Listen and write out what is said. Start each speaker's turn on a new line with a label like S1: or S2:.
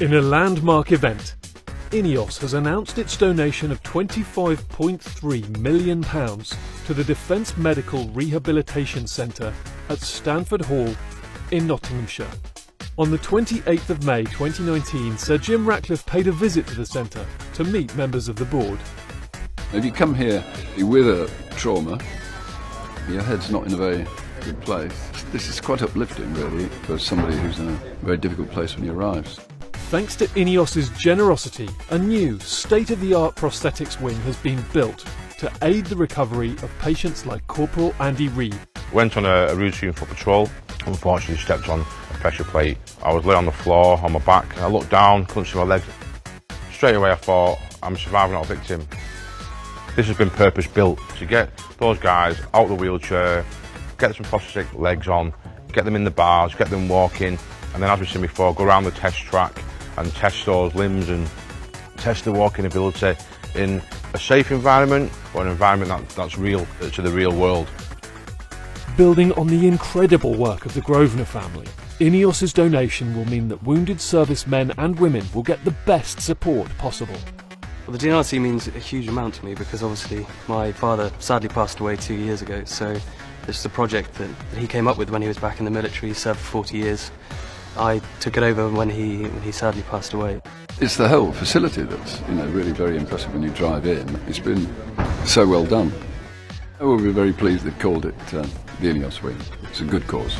S1: In a landmark event, INEOS has announced its donation of £25.3 million to the Defence Medical Rehabilitation Centre at Stanford Hall in Nottinghamshire. On the 28th of May 2019, Sir Jim Ratcliffe paid a visit to the centre to meet members of the board.
S2: If you come here with a trauma, your head's not in a very good place. This is quite uplifting, really, for somebody who's in a very difficult place when he arrives.
S1: Thanks to INEOS's generosity, a new state-of-the-art prosthetics wing has been built to aid the recovery of patients like Corporal Andy Reid.
S3: Went on a, routine for patrol. Unfortunately, stepped on a pressure plate. I was laying on the floor on my back. I looked down, couldn't my legs. Straight away, I thought, I'm surviving, not a victim. This has been purpose built to get those guys out of the wheelchair, get some prosthetic legs on, get them in the bars, get them walking, and then as we've seen before, go around the test track and test those limbs and test the walking ability in a safe environment or an environment that, that's real uh, to the real world.
S1: Building on the incredible work of the Grosvenor family, INEOS's donation will mean that wounded servicemen and women will get the best support possible.
S4: Well, the DNRC means a huge amount to me because obviously my father sadly passed away two years ago, so this is a project that, that he came up with when he was back in the military, he served for 40 years. I took it over when he, he sadly passed away.
S2: It's the whole facility that's you know really very impressive when you drive in. It's been so well done. I will be very pleased they've called it uh, the INEOS Wing. It's a good cause.